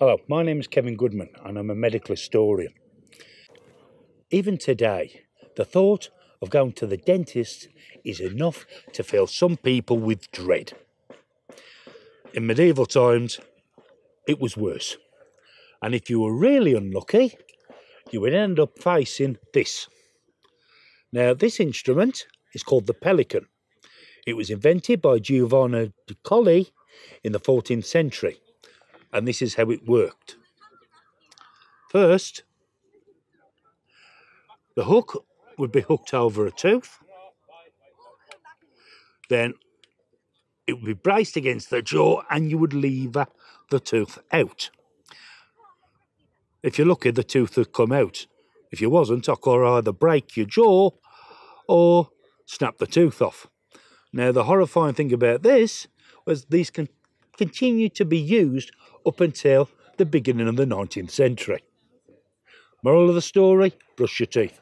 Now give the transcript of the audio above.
Hello, my name is Kevin Goodman and I'm a medical historian. Even today, the thought of going to the dentist is enough to fill some people with dread. In medieval times, it was worse. And if you were really unlucky, you would end up facing this. Now, this instrument is called the pelican. It was invented by Giovanni da Colli in the 14th century, and this is how it worked. First, the hook would be hooked over a tooth, then it would be braced against the jaw, and you would lever the tooth out. If you're lucky, the tooth would come out. If you wasn't, I could either break your jaw or snap the tooth off. Now, the horrifying thing about this was these can continue to be used up until the beginning of the 19th century. Moral of the story brush your teeth.